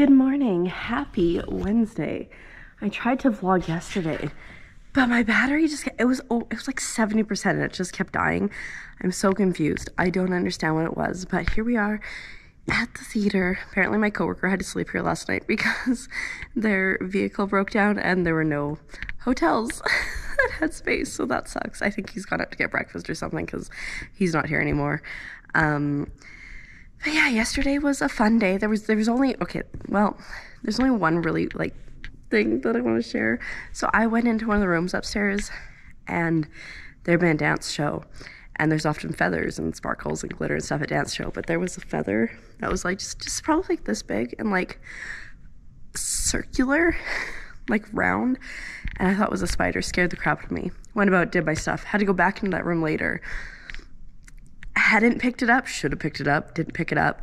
Good morning. Happy Wednesday. I tried to vlog yesterday, but my battery just it was oh, it was like 70% and it just kept dying. I'm so confused. I don't understand what it was, but here we are at the theater. Apparently my coworker had to sleep here last night because their vehicle broke down and there were no hotels that had space, so that sucks. I think he's gone out to get breakfast or something cuz he's not here anymore. Um but yeah, yesterday was a fun day. There was there was only okay, well, there's only one really like thing that I want to share. So I went into one of the rooms upstairs and there had been a dance show. And there's often feathers and sparkles and glitter and stuff at dance show, but there was a feather that was like just, just probably like this big and like circular, like round. And I thought it was a spider, scared the crap out of me. Went about, did my stuff, had to go back into that room later hadn't picked it up, should have picked it up, didn't pick it up.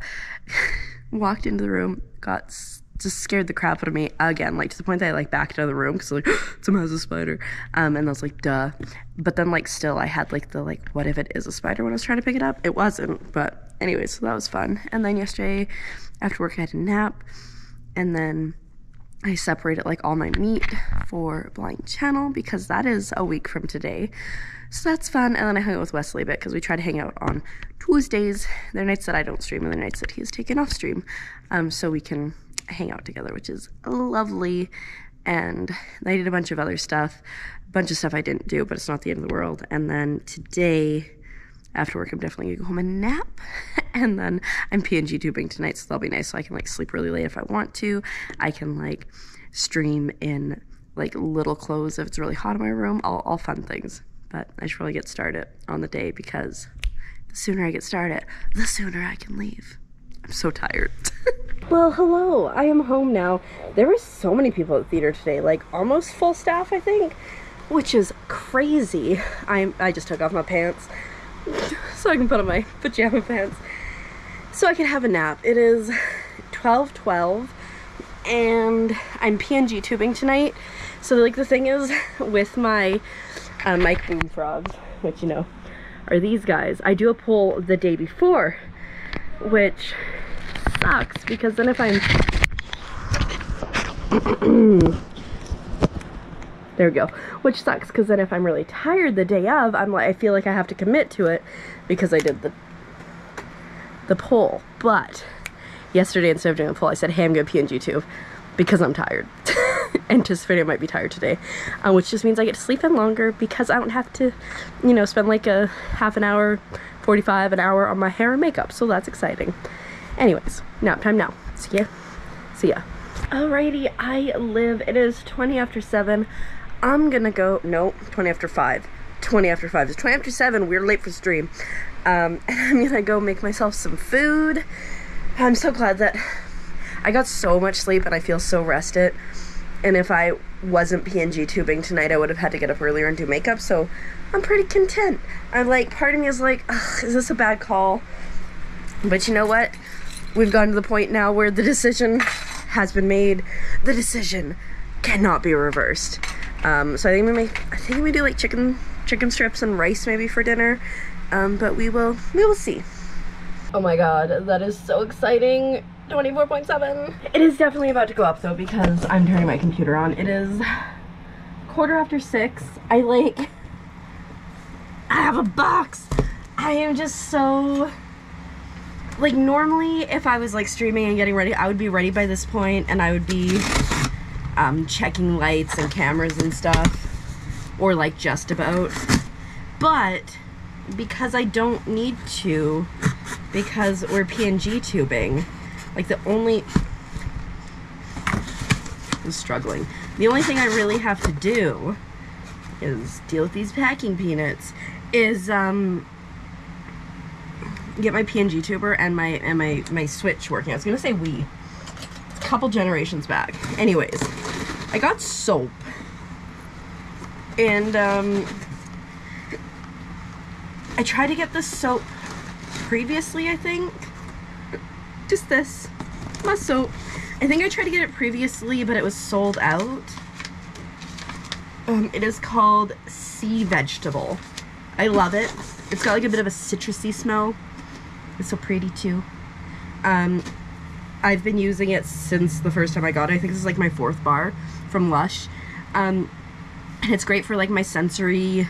Walked into the room, got just scared the crap out of me again, like to the point that I like backed out of the room because like someone has a spider, um, and I was like, duh. But then like still, I had like the like, what if it is a spider when I was trying to pick it up? It wasn't, but anyway, so that was fun. And then yesterday, after work, I had a nap, and then I separated like all my meat for Blind Channel because that is a week from today. So that's fun. And then I hung out with Wesley a bit because we try to hang out on Tuesdays. There are nights that I don't stream and there are nights that he's taken off stream. Um, so we can hang out together, which is lovely. And I did a bunch of other stuff, a bunch of stuff I didn't do, but it's not the end of the world. And then today, after work, I'm definitely gonna go home and nap. and then I'm PNG tubing tonight, so that'll be nice. So I can like sleep really late if I want to. I can like stream in like little clothes if it's really hot in my room. All, all fun things. But I should really get started on the day because the sooner I get started, the sooner I can leave. I'm so tired. well, hello. I am home now. There were so many people at the theater today, like almost full staff, I think, which is crazy. I I just took off my pants so I can put on my pajama pants so I can have a nap. It is 12:12 and I'm PNG tubing tonight. So like the thing is with my uh, Mike Boom Frogs, which you know are these guys. I do a pull the day before, which sucks because then if I'm there we go. Which sucks because then if i'm really tired the day of i'm like i feel like i have to commit to it because i did the the poll. but yesterday instead of doing the poll, i said hey i'm gonna png tube because i'm tired. Anticipating i might be tired today uh, which just means i get to sleep in longer because i don't have to you know spend like a half an hour 45 an hour on my hair and makeup. So that's exciting. Anyways nap time now. See ya. See ya. Alrighty i live. It is 20 after 7 I'm gonna go, no, 20 after 5. 20 after 5. It's 20 after 7. We're late for stream. Um, and I'm gonna go make myself some food. I'm so glad that I got so much sleep and I feel so rested. And if I wasn't PNG tubing tonight, I would have had to get up earlier and do makeup. So I'm pretty content. I'm like, part of me is like, is this a bad call? But you know what? We've gotten to the point now where the decision has been made. The decision cannot be reversed. Um, so I think we may, I think we do like chicken, chicken strips and rice maybe for dinner. Um, but we will, we will see. Oh my god, that is so exciting. 24.7. It is definitely about to go up though because I'm turning my computer on. It is quarter after six. I like, I have a box. I am just so, like normally if I was like streaming and getting ready, I would be ready by this point and I would be um, checking lights and cameras and stuff or like just about. But because I don't need to because we're PNG tubing like the only I'm struggling. The only thing I really have to do is deal with these packing peanuts is um get my PNG tuber and my and my my switch working. I was gonna say we a couple generations back. Anyways I got soap. And um, I tried to get the soap previously, I think. Just this. My soap. I think I tried to get it previously, but it was sold out. Um, it is called Sea Vegetable. I love it. It's got like a bit of a citrusy smell. It's so pretty too. Um, I've been using it since the first time I got it. I think this is like my fourth bar from Lush. Um, and it's great for like my sensory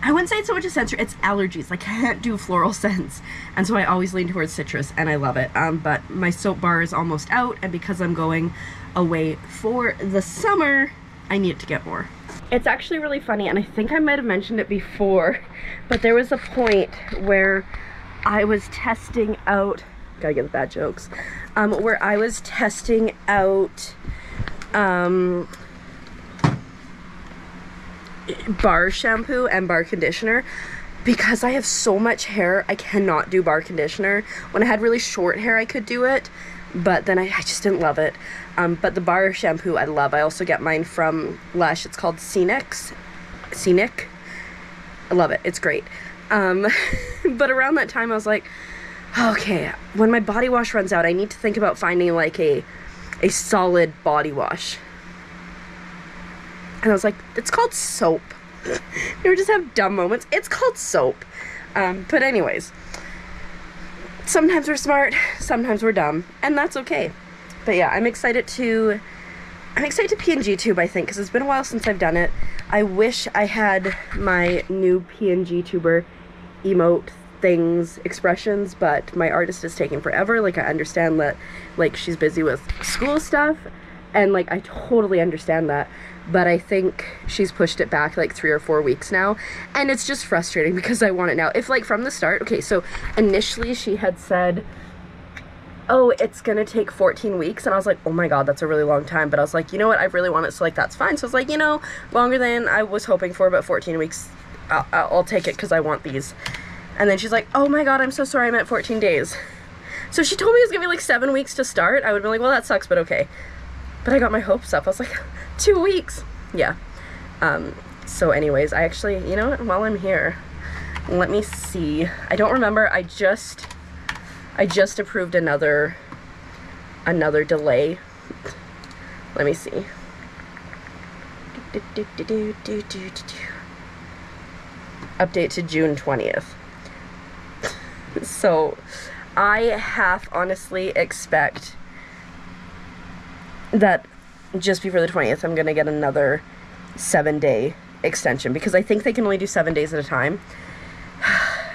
I wouldn't say it's so much a sensory, it's allergies. Like, I can't do floral scents. And so I always lean towards citrus, and I love it. Um, but my soap bar is almost out, and because I'm going away for the summer, I need to get more. It's actually really funny, and I think I might have mentioned it before, but there was a point where I was testing out, gotta get the bad jokes, um, where I was testing out, um, bar shampoo and bar conditioner because I have so much hair, I cannot do bar conditioner. When I had really short hair, I could do it, but then I, I just didn't love it. Um, but the bar shampoo I love. I also get mine from Lush. It's called Seaniks. Seanik. I love it. It's great. Um, but around that time, I was like, okay, when my body wash runs out, I need to think about finding like a a solid body wash and I was like, it's called soap. you ever just have dumb moments? It's called soap. Um, but anyways, sometimes we're smart, sometimes we're dumb, and that's okay. But yeah, I'm excited to I'm excited to PNG tube, I think, because it's been a while since I've done it. I wish I had my new PNG tuber emote things, expressions, but my artist is taking forever. Like, I understand that, like, she's busy with school stuff, and, like, I totally understand that but I think she's pushed it back like three or four weeks now. And it's just frustrating because I want it now. If like from the start, okay, so initially she had said, oh, it's gonna take 14 weeks. And I was like, oh my God, that's a really long time. But I was like, you know what? I really want it. So like, that's fine. So I was like, you know, longer than I was hoping for, but 14 weeks, I'll, I'll take it because I want these. And then she's like, oh my God, I'm so sorry. I meant 14 days. So she told me it was gonna be like seven weeks to start. I would be like, well, that sucks, but okay. But I got my hopes up. I was like, two weeks. Yeah. Um, so anyways, I actually, you know what, while I'm here, let me see. I don't remember, I just, I just approved another, another delay. Let me see. Update to June 20th. So, I half honestly expect that just before the 20th, I'm going to get another seven day extension because I think they can only do seven days at a time.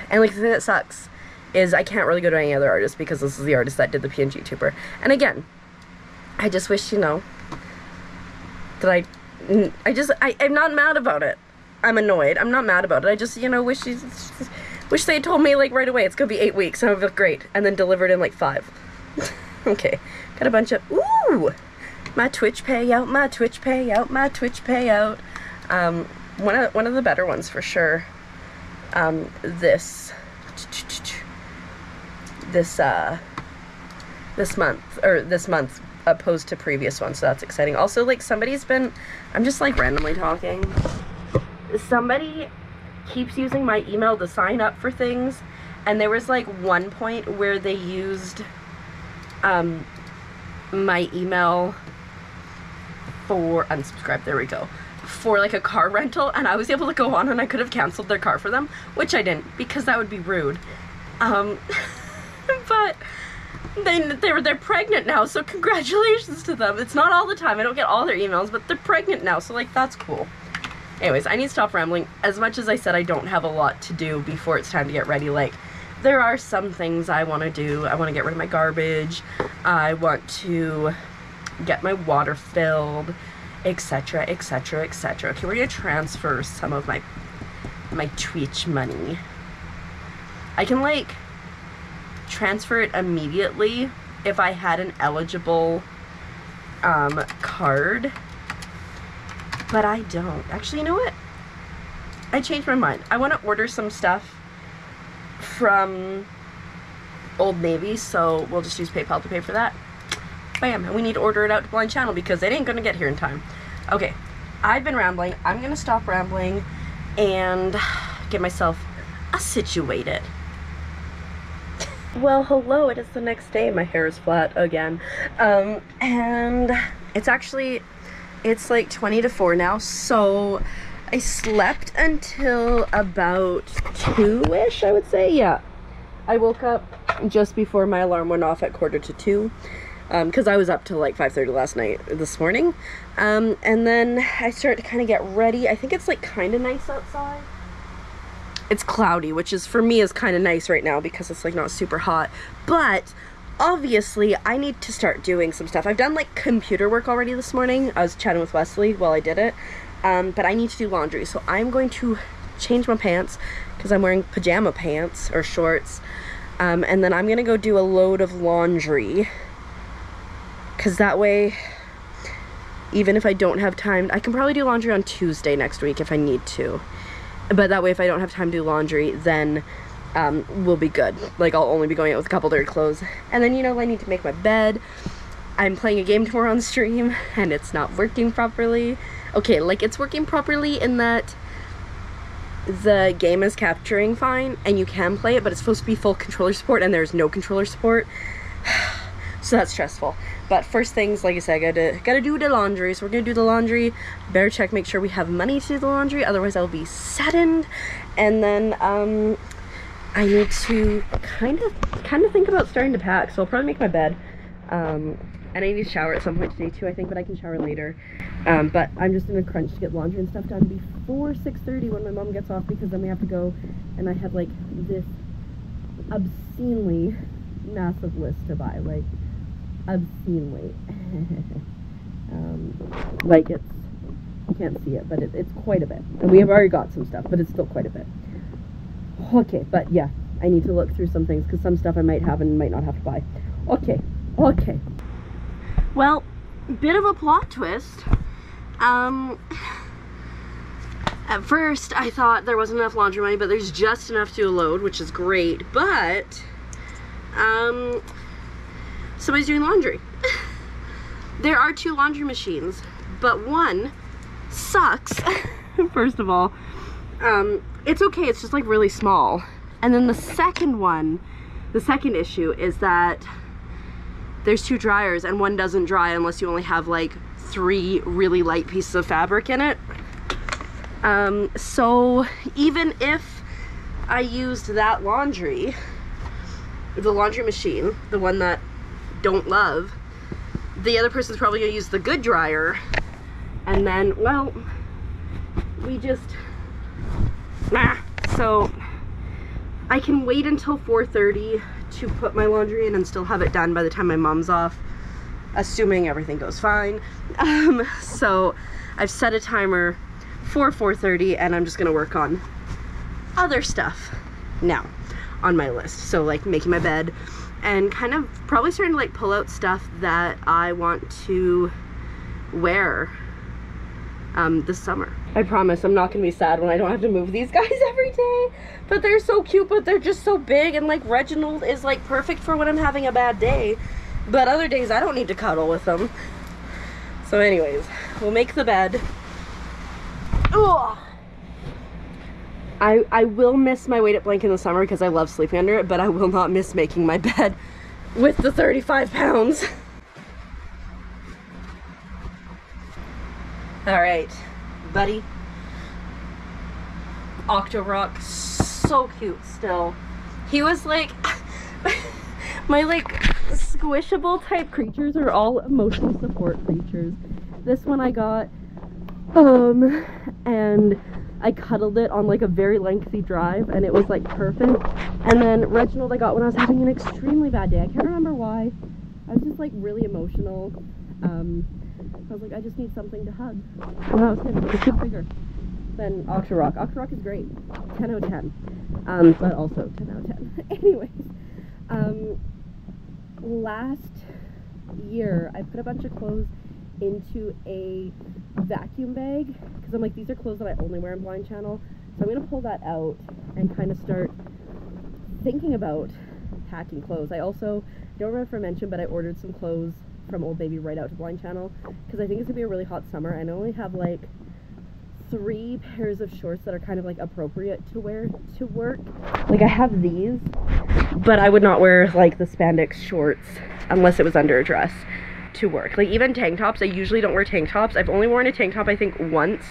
And like the thing that sucks is I can't really go to any other artist because this is the artist that did the PNG tuber. And again, I just wish, you know, that I, I just, I, I'm not mad about it. I'm annoyed. I'm not mad about it. I just, you know, wish wish they told me like right away it's gonna be eight weeks and I would be great, and then delivered in like five. okay, got a bunch of ooh my Twitch payout, my Twitch payout, my Twitch payout. Um, one of one of the better ones for sure. Um, this this uh this month or this month opposed to previous ones, so that's exciting. Also, like somebody's been, I'm just like randomly talking. Somebody keeps using my email to sign up for things, and there was like one point where they used um my email for unsubscribe there we go for like a car rental. And I was able to go on and I could have canceled their car for them which I didn't because that would be rude. Um but they they were they're pregnant now so congratulations to them. It's not all the time. I don't get all their emails but they're pregnant now so like that's cool anyways I need to stop rambling as much as I said I don't have a lot to do before it's time to get ready like there are some things I want to do I want to get rid of my garbage I want to get my water filled, etc., etc., etc. Okay, we're gonna transfer some of my my Twitch money. I can like transfer it immediately if I had an eligible um, card, but I don't. Actually, you know what? I changed my mind. I want to order some stuff from Old Navy, so we'll just use PayPal to pay for that bam, and we need to order it out to Blind Channel because it ain't gonna get here in time. Okay, I've been rambling. I'm gonna stop rambling and get myself a situated. Well, hello, it is the next day. My hair is flat again. Um, and it's actually, it's like 20 to 4 now, so I slept until about 2-ish, I would say. Yeah. I woke up just before my alarm went off at quarter to two because um, I was up till like 5:30 last night this morning, um, and then I start to kind of get ready. I think it's like kind of nice outside. It's cloudy, which is for me is kind of nice right now because it's like not super hot. But obviously, I need to start doing some stuff. I've done like computer work already this morning. I was chatting with Wesley while I did it, um, but I need to do laundry, so I'm going to change my pants because I'm wearing pajama pants or shorts. Um, and then I'm gonna go do a load of laundry because that way even if I don't have time I can probably do laundry on Tuesday next week if I need to but that way if I don't have time to do laundry then um, we'll be good like I'll only be going out with a couple dirty clothes and then you know I need to make my bed I'm playing a game tomorrow on stream and it's not working properly okay like it's working properly in that the game is capturing fine and you can play it but it's supposed to be full controller support and there's no controller support so that's stressful but first things, like I said, I gotta, gotta do the laundry. So we're gonna do the laundry. Better check, make sure we have money to do the laundry. Otherwise, I'll be saddened. And then um, I need to kind of, kind of think about starting to pack. So I'll probably make my bed. Um, and I need to shower at some point today too, I think, but I can shower later. Um, but I'm just in a crunch to get laundry and stuff done before 6.30 when my mom gets off because then we have to go and I have like this obscenely massive list to buy. Like, obscenely. um, like it's, you can't see it, but it, it's quite a bit. And we have already got some stuff, but it's still quite a bit. Okay, but yeah, I need to look through some things because some stuff I might have and might not have to buy. Okay, okay. Well, bit of a plot twist. Um, at first I thought there wasn't enough laundry money, but there's just enough to load, which is great. But, um, somebody's doing laundry. there are two laundry machines, but one sucks, first of all. Um, it's okay, it's just like really small. And then the second one, the second issue is that there's two dryers and one doesn't dry unless you only have like three really light pieces of fabric in it. Um, so even if I used that laundry, the laundry machine, the one that don't love, the other person's probably gonna use the good dryer. And then, well, we just, nah. So I can wait until 4.30 to put my laundry in and still have it done by the time my mom's off, assuming everything goes fine. Um, so I've set a timer for 4.30 and I'm just gonna work on other stuff now on my list. So like making my bed, and kind of probably starting to like pull out stuff that I want to wear um, this summer. I promise I'm not gonna be sad when I don't have to move these guys every day. But they're so cute, but they're just so big and like Reginald is like perfect for when I'm having a bad day. But other days I don't need to cuddle with them. So anyways, we'll make the bed. Ugh. I, I will miss my weighted blanket in the summer because I love sleeping under it, but I will not miss making my bed with the 35 pounds. All right, buddy. Octorock, so cute still. He was like, my like squishable type creatures are all emotional support creatures. This one I got, um, and I cuddled it on like a very lengthy drive and it was like perfect. And then Reginald I got when I was having an extremely bad day. I can't remember why. I was just like really emotional. Um, I was like, I just need something to hug. And that was him. It's bigger than Octorock. Octorock is great. 10 out of 10. Um, but also 10 out of 10. Anyways, um, last year I put a bunch of clothes into a vacuum bag because I'm like, these are clothes that I only wear in Blind Channel. So I'm going to pull that out and kind of start thinking about packing clothes. I also don't remember if I mentioned, but I ordered some clothes from Old Navy right out to Blind Channel because I think it's to be a really hot summer and I only have like three pairs of shorts that are kind of like appropriate to wear to work. Like I have these, but I would not wear like the spandex shorts unless it was under a dress. to work. Like even tank tops, I usually don't wear tank tops. I've only worn a tank top I think once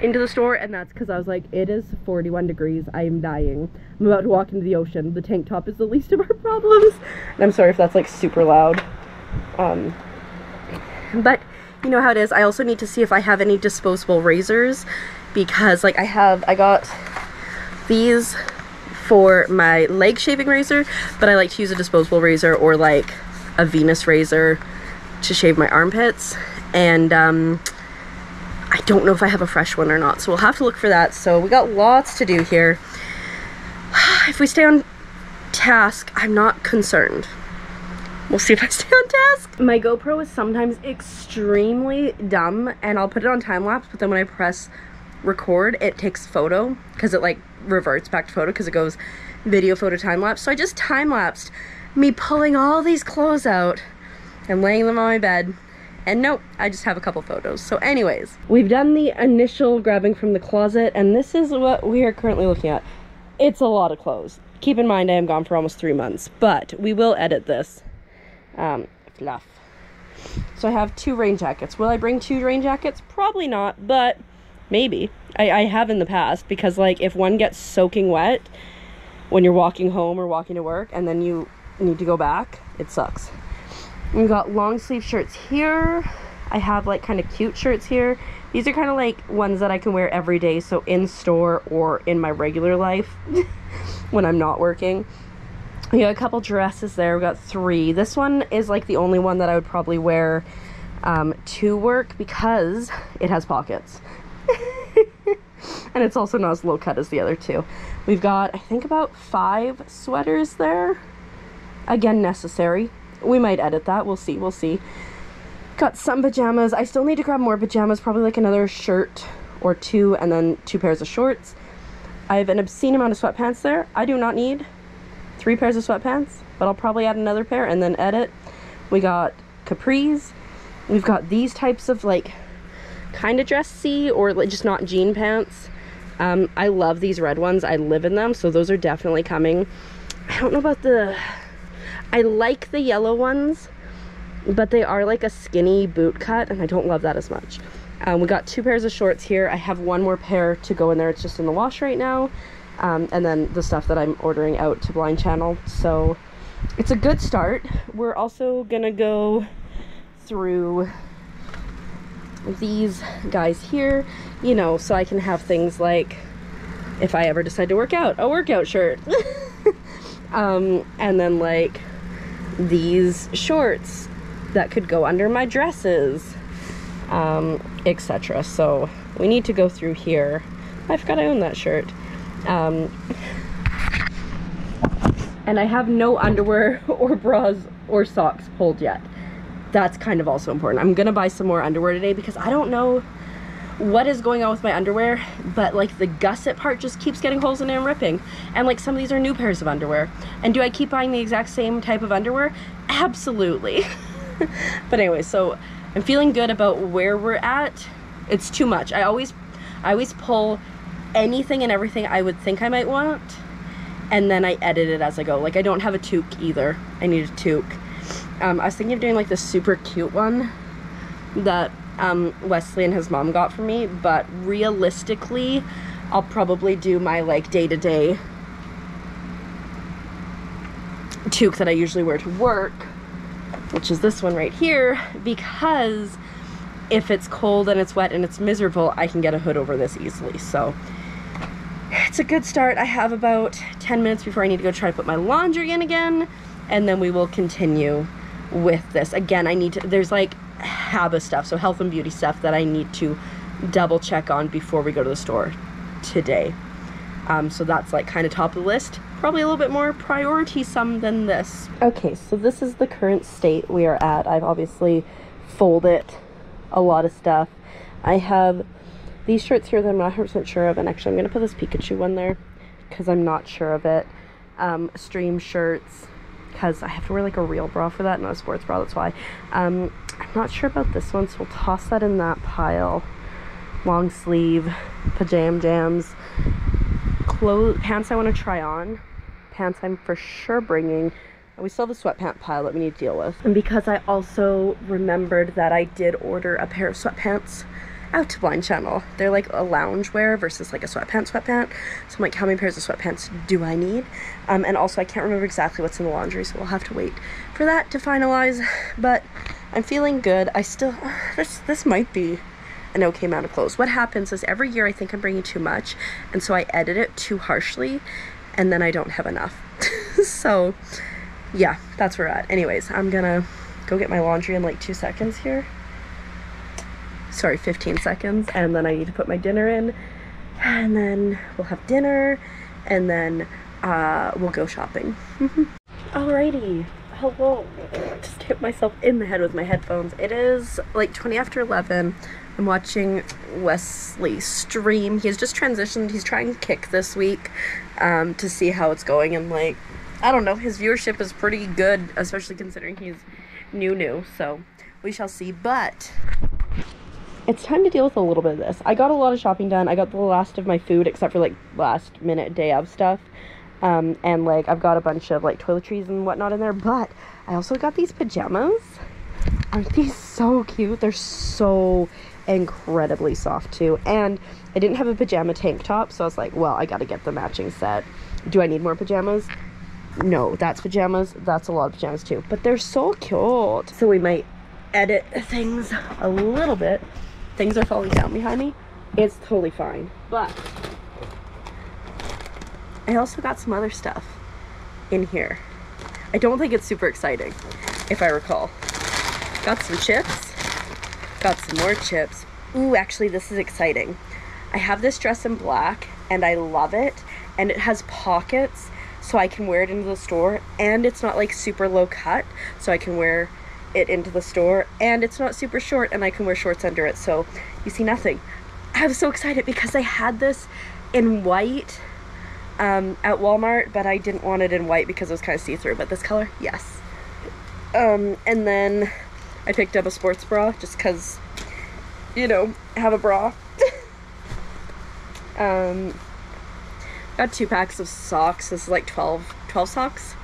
into the store and that's because I was like, it is 41 degrees. I am dying. I'm about to walk into the ocean. The tank top is the least of our problems. And I'm sorry if that's like super loud. Um, but you know how it is. I also need to see if I have any disposable razors because like I have, I got these for my leg shaving razor, but I like to use a disposable razor or like a Venus razor to shave my armpits. And um, I don't know if I have a fresh one or not, so we'll have to look for that. So we got lots to do here. if we stay on task, I'm not concerned. We'll see if I stay on task. My GoPro is sometimes extremely dumb and I'll put it on time lapse, but then when I press record, it takes photo because it like reverts back to photo because it goes video, photo, time lapse. So I just time lapsed me pulling all these clothes out and laying them on my bed. And nope, I just have a couple photos. So anyways, we've done the initial grabbing from the closet and this is what we are currently looking at. It's a lot of clothes. Keep in mind I am gone for almost three months, but we will edit this um, fluff. So I have two rain jackets. Will I bring two rain jackets? Probably not, but maybe. I, I have in the past because like if one gets soaking wet when you're walking home or walking to work and then you need to go back, it sucks. We've got long sleeve shirts here. I have like kind of cute shirts here. These are kind of like ones that I can wear every day, so in store or in my regular life when I'm not working. We got a couple dresses there. We got three. This one is like the only one that I would probably wear um, to work because it has pockets. and it's also not as low cut as the other two. We've got, I think, about five sweaters there. Again, necessary. We might edit that. We'll see. We'll see. Got some pajamas. I still need to grab more pajamas. Probably like another shirt or two and then two pairs of shorts. I have an obscene amount of sweatpants there. I do not need three pairs of sweatpants, but I'll probably add another pair and then edit. We got capris. We've got these types of like kind of dressy or like just not jean pants. Um, I love these red ones. I live in them, so those are definitely coming. I don't know about the... I like the yellow ones, but they are like a skinny boot cut, and I don't love that as much. Um, we got two pairs of shorts here. I have one more pair to go in there. It's just in the wash right now um, and then the stuff that I'm ordering out to Blind Channel. So it's a good start. We're also gonna go through these guys here, you know, so I can have things like if I ever decide to work out, a workout shirt. um, and then like these shorts that could go under my dresses, um, etc. So we need to go through here. I forgot I own that shirt. Um, and I have no underwear or bras or socks pulled yet. That's kind of also important. I'm gonna buy some more underwear today because I don't know what is going on with my underwear, but like the gusset part just keeps getting holes in it and ripping. And like some of these are new pairs of underwear. And do I keep buying the exact same type of underwear? Absolutely. but anyway, so I'm feeling good about where we're at. It's too much. I always I always pull anything and everything I would think I might want and then I edit it as I go. Like I don't have a toque either. I need a toque. Um, I was thinking of doing like the super cute one that um, Wesley and his mom got for me, but realistically, I'll probably do my like day-to-day toque that I usually wear to work, which is this one right here, because if it's cold and it's wet and it's miserable, I can get a hood over this easily. So it's a good start. I have about 10 minutes before I need to go try to put my laundry in again, and then we will continue with this. Again, I need to, there's like HABA stuff, so health and beauty stuff that I need to double check on before we go to the store today. Um, so that's like kind of top of the list. Probably a little bit more priority some than this. Okay, so this is the current state we are at. I've obviously folded a lot of stuff. I have these shirts here that I'm not 100% sure of, and actually I'm going to put this Pikachu one there because I'm not sure of it. Um, stream shirts because I have to wear like a real bra for that, not a sports bra, that's why. Um, I'm not sure about this one, so we'll toss that in that pile. Long sleeve, pajam jams, clothes, pants I want to try on. Pants I'm for sure bringing And we still have a sweatpant pile that we need to deal with. And because I also remembered that I did order a pair of sweatpants out to Blind Channel. They're like a lounge wear versus like a sweatpant sweatpant. So I'm like, how many pairs of sweatpants do I need? Um, and also I can't remember exactly what's in the laundry, so we'll have to wait for that to finalize. But I'm feeling good. I still, this, this might be an okay amount of clothes. What happens is every year I think I'm bringing too much, and so I edit it too harshly, and then I don't have enough. so, yeah, that's where we're at. Anyways, I'm gonna go get my laundry in like two seconds here. Sorry, 15 seconds, and then I need to put my dinner in, and then we'll have dinner, and then uh, we'll go shopping. Alrighty, hello. Just hit myself in the head with my headphones. It is like 20 after 11. I'm watching Wesley stream. He's just transitioned. He's trying to kick this week um, to see how it's going. And like, I don't know, his viewership is pretty good, especially considering he's new, new. So we shall see. But it's time to deal with a little bit of this. I got a lot of shopping done. I got the last of my food, except for like last minute day of stuff. Um, and like I've got a bunch of like toiletries and whatnot in there. But I also got these pajamas. Aren't these so cute? They're so incredibly soft too. And I didn't have a pajama tank top, so I was like, well, I gotta get the matching set. Do I need more pajamas? No, that's pajamas. That's a lot of pajamas too. But they're so cute. So we might edit things a little bit. Things are falling down behind me. It's totally fine. But I also got some other stuff in here. I don't think it's super exciting, if I recall. Got some chips Got some more chips. Ooh, actually, this is exciting. I have this dress in black and I love it. And it has pockets so I can wear it into the store. And it's not like super low cut so I can wear it into the store. And it's not super short and I can wear shorts under it. So you see nothing. I was so excited because I had this in white um, at Walmart, but I didn't want it in white because it was kind of see-through. But this color, yes. Um, and then I picked up a sports bra just because, you know, have a bra. um, got two packs of socks. This is like 12, 12 socks.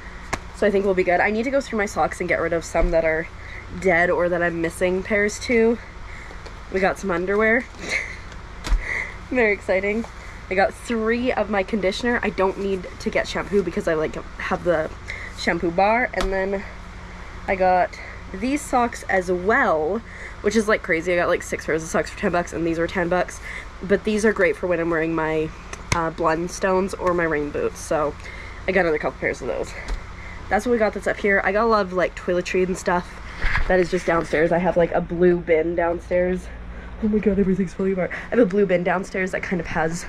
So I think we'll be good. I need to go through my socks and get rid of some that are dead or that I'm missing pairs to. We got some underwear. Very exciting. I got three of my conditioner. I don't need to get shampoo because I like have the shampoo bar. And then I got these socks as well, which is like crazy. I got like six pairs of socks for 10 bucks and these were 10 bucks. But these are great for when I'm wearing my uh, Blundstones or my rain boots. So I got another couple pairs of those. That's what we got that's up here. I got a lot of like toiletry and stuff that is just downstairs. I have like a blue bin downstairs. Oh my god, everything's falling apart. I have a blue bin downstairs that kind of has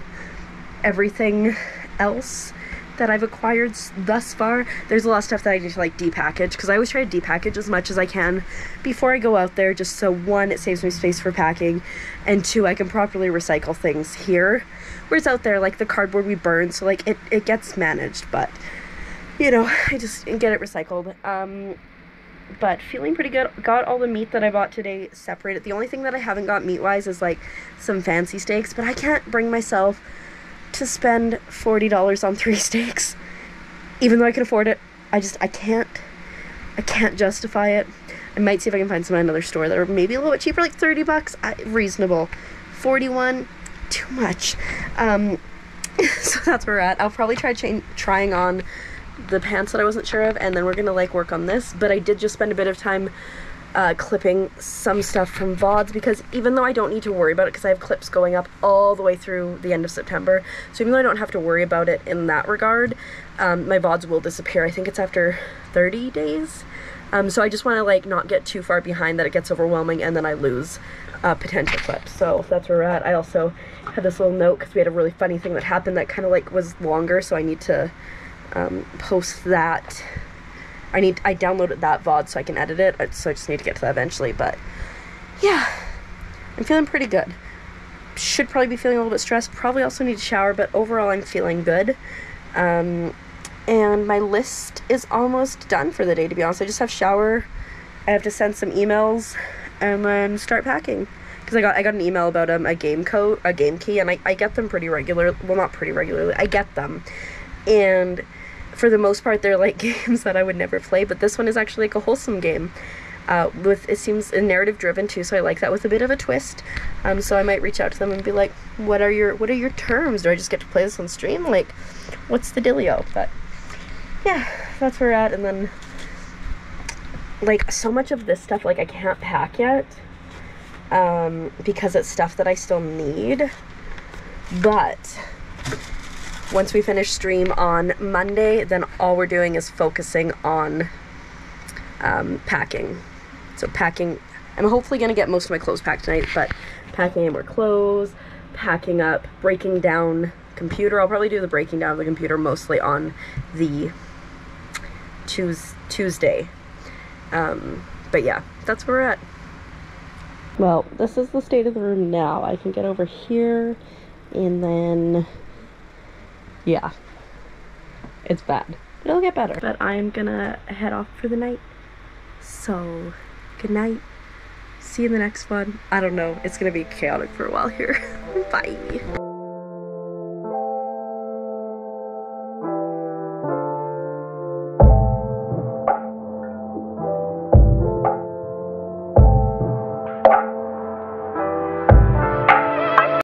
everything else that I've acquired thus far. There's a lot of stuff that I need to like depackage because I always try to depackage as much as I can before I go out there just so one, it saves me space for packing and two, I can properly recycle things here. Whereas out there, like the cardboard we burn, so like it, it gets managed, but you know, I just get it recycled. Um, but feeling pretty good. Got all the meat that I bought today separated. The only thing that I haven't got meat wise is like some fancy steaks, but I can't bring myself to spend $40 on three steaks. Even though I can afford it, I just, I can't, I can't justify it. I might see if I can find some at another store that are maybe a little bit cheaper, like 30 bucks, I, reasonable. 41, too much. Um, so that's where we're at. I'll probably try trying on the pants that I wasn't sure of, and then we're gonna like work on this. But I did just spend a bit of time uh, clipping some stuff from VODs because even though I don't need to worry about it because I have clips going up all the way through the end of September, so even though I don't have to worry about it in that regard, um, my VODs will disappear. I think it's after 30 days. Um, so I just want to like not get too far behind that it gets overwhelming and then I lose uh, potential clips. So that's where we're at. I also had this little note because we had a really funny thing that happened that kind of like was longer, so I need to um, post that I need I downloaded that VOD so I can edit it, so I just need to get to that eventually. But yeah, I'm feeling pretty good. Should probably be feeling a little bit stressed. Probably also need to shower, but overall I'm feeling good. Um, and my list is almost done for the day. To be honest, I just have shower. I have to send some emails and then start packing. Because I got I got an email about um, a game code, a game key, and I, I get them pretty regular. Well, not pretty regularly. I get them, and for the most part, they're like games that I would never play, but this one is actually like a wholesome game. Uh, with it seems a narrative driven too, so I like that with a bit of a twist. Um, so I might reach out to them and be like, "What are your What are your terms? Do I just get to play this on stream? Like, what's the dealio?" But yeah, that's where we're at. And then like so much of this stuff, like I can't pack yet um, because it's stuff that I still need. But once we finish stream on Monday, then all we're doing is focusing on um, packing. So packing, I'm hopefully gonna get most of my clothes packed tonight, but packing more clothes, packing up, breaking down computer. I'll probably do the breaking down of the computer mostly on the Tues Tuesday. Um, but yeah, that's where we're at. Well, this is the state of the room now. I can get over here and then, yeah, it's bad. But it'll get better. But I'm gonna head off for the night. So, good night. See you in the next one. I don't know. It's gonna be chaotic for a while here. Bye.